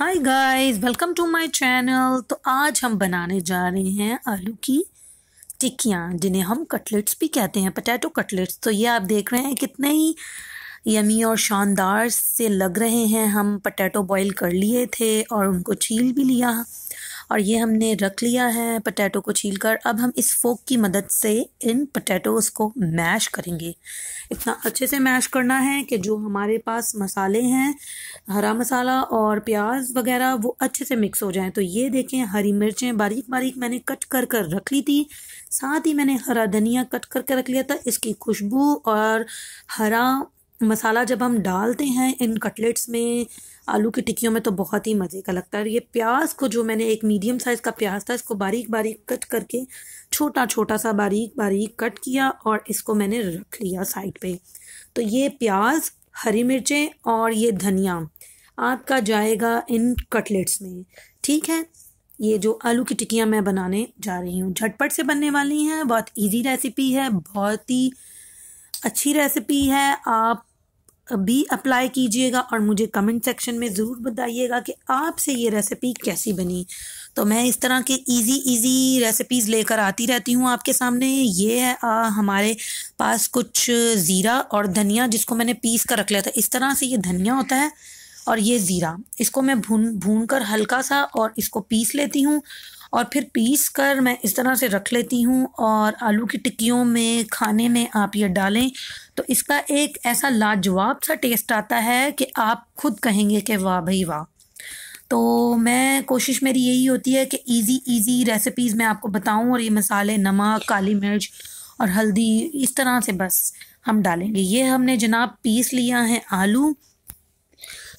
Hi guys welcome to my channel तो आज हम बनाने जा रहे हैं आलू की टिक्कियाँ, जिन्हें हम कटलेट्स भी कहते हैं पटैटो कटलेट्स तो ये आप देख रहे हैं कितने ही यमी और शानदार से लग रहे हैं। हम पटैटो बॉईल कर लिए थे और उनको छील भी लिया। और ये हमने रख लिया है पटैटो को छील कर अब हम इस फोक की मदद से इन पटैटोस को मैश करेंगे। इतना अच्छे से मैश करना है कि जो हमारे पास मसाले हैं, हरा मसाला और प्याज वगैरह, वो अच्छे से मिक्स हो जाएँ। तो ये देखें, हरी मिर्चें बारीक बारीक मैंने कट कर कर रख ली थी। साथ ही मैंने हरा धनिया कट करके रख लिया था। इसकी खुशबू और हरा मसाला जब हम डालते हैं इन कटलेट्स में, आलू की टिक्कियों में तो बहुत ही मज़े का लगता है। ये प्याज को जो मैंने एक मीडियम साइज़ का प्याज था, इसको बारीक बारीक कट करके, छोटा छोटा सा बारीक बारीक कट किया और इसको मैंने रख लिया साइड पे। तो ये प्याज, हरी मिर्चें और ये धनिया आपका जाएगा इन कटलेट्स में। ठीक है? ये जो आलू की टिक्कियाँ मैं बनाने जा रही हूँ, झटपट से बनने वाली हैं, बहुत इजी रेसिपी है, बहुत ही अच्छी रेसिपी है। आप भी अप्लाई कीजिएगा और मुझे कमेंट सेक्शन में ज़रूर बताइएगा कि आपसे ये रेसिपी कैसी बनी। तो मैं इस तरह के इजी इजी रेसिपीज़ लेकर आती रहती हूँ आपके सामने। ये है आ, हमारे पास कुछ ज़ीरा और धनिया जिसको मैंने पीस कर रख लिया था। इस तरह से ये धनिया होता है और ये ज़ीरा। इसको मैं भून भून कर हल्का सा और इसको पीस लेती हूँ और फिर पीस कर मैं इस तरह से रख लेती हूँ और आलू की टिक्कियों में खाने में आप ये डालें। तो इसका एक ऐसा लाजवाब सा टेस्ट आता है कि आप खुद कहेंगे कि वाह भाई वाह। तो मैं कोशिश मेरी यही होती है कि इजी इजी रेसिपीज़ मैं आपको बताऊँ और ये मसाले, नमक, काली मिर्च और हल्दी, इस तरह से बस हम डालेंगे। ये हमने जनाब पीस लिया है आलू।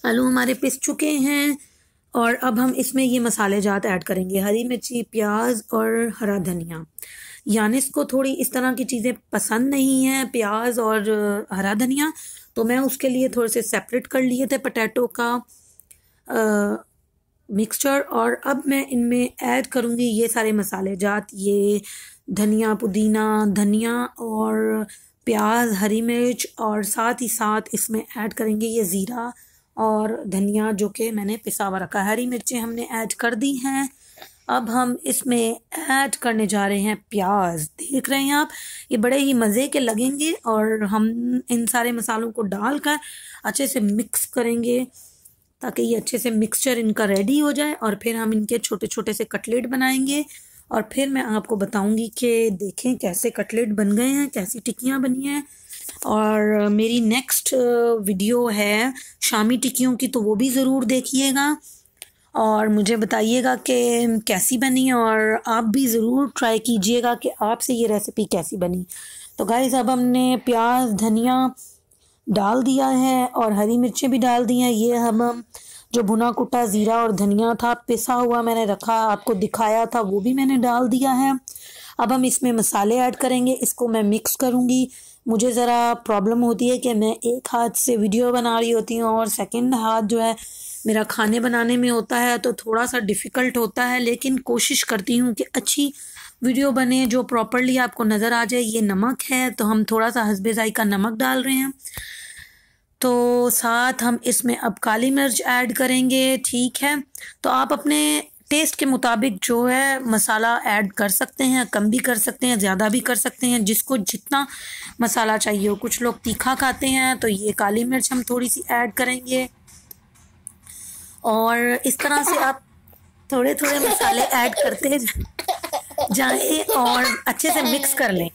आलू हमारे पिस चुके हैं। और अब हम इसमें ये मसाले जात ऐड करेंगे। हरी मिर्ची, प्याज और हरा धनिया। यानिस को थोड़ी इस तरह की चीज़ें पसंद नहीं हैं, प्याज और हरा धनिया तो मैं उसके लिए थोड़े से सेपरेट कर लिए थे पटैटो का मिक्सचर और अब मैं इनमें ऐड करूँगी ये सारे मसाले, जात ये, धनिया, पुदीना, धनिया और प्याज, हरी मिर्च और साथ ही साथ इसमें ऐड करेंगे ये ज़ीरा। और धनिया जो कि मैंने पिसा हुआ रखा हरी मिर्चें हमने ऐड कर दी हैं। अब हम इसमें ऐड करने जा रहे हैं प्याज। देख रहे हैं आप? ये बड़े ही मज़े के लगेंगे और हम इन सारे मसालों को डालकर अच्छे से मिक्स करेंगे ताकि ये अच्छे से मिक्सचर इनका रेडी हो जाए और फिर हम इनके छोटे छोटे से कटलेट बनाएँगे। और फिर मैं आपको बताऊँगी कि देखें कैसे कटलेट बन गए हैं, कैसी टिक्कियाँ बनी हैं। और मेरी नेक्स्ट वीडियो है शामी टिक्कियों की तो वो भी ज़रूर देखिएगा। और मुझे बताइएगा कि कैसी बनी और आप भी ज़रूर ट्राई कीजिएगा कि आपसे ये रेसिपी कैसी बनी। तो गाइज़ अब हमने प्याज, धनिया डाल दिया है और हरी मिर्चें भी डाल दी हैं। ये हम जो भुना कुटा ज़ीरा और धनिया था, पिसा हुआ मैंने रखा, आपको दिखाया था, वो भी मैंने डाल दिया है। अब हम इसमें मसाले ऐड करेंगे, इसको मैं मिक्स करूँगी। मुझे ज़रा प्रॉब्लम होती है कि मैं एक हाथ से वीडियो बना रही होती हूँ और सेकंड हाथ जो है मेरा खाने बनाने में होता है तो थोड़ा सा डिफ़िकल्ट होता है, लेकिन कोशिश करती हूँ कि अच्छी वीडियो बने जो प्रॉपरली आपको नज़र आ जाए। ये नमक है तो हम थोड़ा सा हसबे का नमक डाल रहे हैं। तो साथ हम इसमें अब काली मिर्च ऐड करेंगे, ठीक है? तो आप अपने टेस्ट के मुताबिक जो है मसाला ऐड कर सकते हैं, कम भी कर सकते हैं, ज़्यादा भी कर सकते हैं। जिसको जितना मसाला चाहिए हो। कुछ लोग तीखा खाते हैं तो ये काली मिर्च हम थोड़ी सी ऐड करेंगे। और इस तरह से आप थोड़े थोड़े मसाले ऐड करते जाएँ और अच्छे से मिक्स कर लें,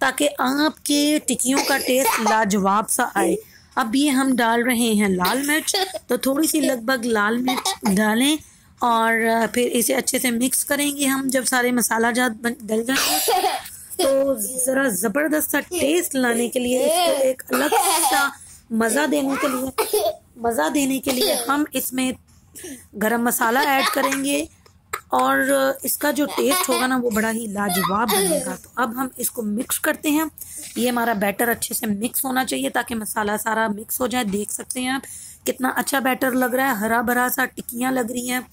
ताकि आपके टिक्कियों का टेस्ट लाजवाब सा आए। अब ये हम डाल रहे हैं लाल मिर्च तो थोड़ी सी लगभग लाल मिर्च डालें। और फिर इसे अच्छे से मिक्स करेंगे हम जब सारे मसाला जात डल जाएँगे तो ज़रा ज़बरदस्त सा टेस्ट लाने के लिए इसको एक अलग सा मज़ा देने के लिए, मज़ा देने के लिए हम इसमें गरम मसाला ऐड करेंगे। और, इसका जो टेस्ट होगा ना वो बड़ा ही लाजवाब बनेगा। तो अब हम इसको मिक्स करते हैं। ये हमारा बैटर अच्छे से मिक्स होना चाहिए ताकि मसाला सारा मिक्स हो जाए। देख सकते हैं आप कितना अच्छा बैटर लग रहा है। हरा भरा सा टिक्कियाँ लग रही हैं।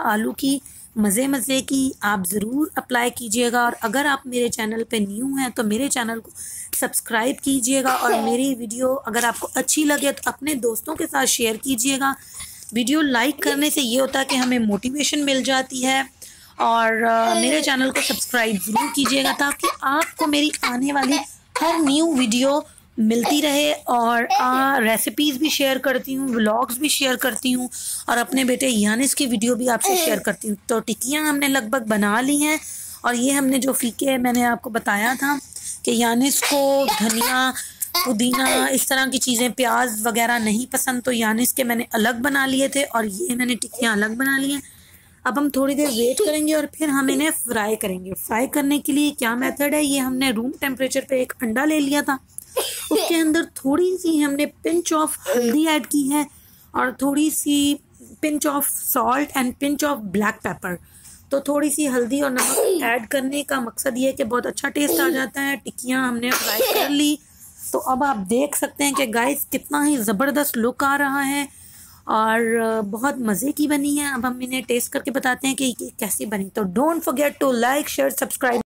आलू की मज़े मज़े की आप ज़रूर अप्लाई कीजिएगा। और अगर आप मेरे चैनल पे न्यू हैं तो मेरे चैनल को सब्सक्राइब कीजिएगा और मेरी वीडियो अगर आपको अच्छी लगे तो अपने दोस्तों के साथ शेयर कीजिएगा। वीडियो लाइक करने से ये होता है कि हमें मोटिवेशन मिल जाती है। और आ, मेरे चैनल को सब्सक्राइब ज़रूर कीजिएगा ताकि आपको मेरी आने वाली हर न्यू वीडियो मिलती रहे और रेसिपीज़ भी शेयर करती हूँ व्लॉग्स भी शेयर करती हूँ और अपने बेटे यानिस की वीडियो भी आपसे शेयर करती हूँ। तो टिक्कियाँ हमने लगभग बना ली हैं और ये हमने जो फीके मैंने आपको बताया था कि यानिस को धनिया, पुदीना, इस तरह की चीज़ें प्याज वगैरह नहीं पसंद तो यानिस के मैंने अलग बना लिए थे और ये मैंने टिक्कियाँ अलग बना ली हैं। अब हम थोड़ी देर वेट करेंगे और फिर हम इन्हें फ्राई करेंगे। फ्राई करने के लिए क्या मेथड है? ये हमने रूम टेम्परेचर पे एक अंडा ले लिया था। उसके अंदर थोड़ी सी हमने पिंच ऑफ़ हल्दी ऐड की है और थोड़ी सी pinch of salt and pinch of black pepper तो थोड़ी सी हल्दी और नमक ऐड करने का मकसद ये है कि बहुत अच्छा टेस्ट आ जाता है। टिक्कियाँ हमने फ्राई कर ली। तो अब आप देख सकते हैं कि गाइस कितना ही ज़बरदस्त लुक आ रहा है और बहुत मज़े की बनी है। अब हम इन्हें टेस्ट करके बताते हैं कि कैसी बनी। तो don't forget to like share subscribe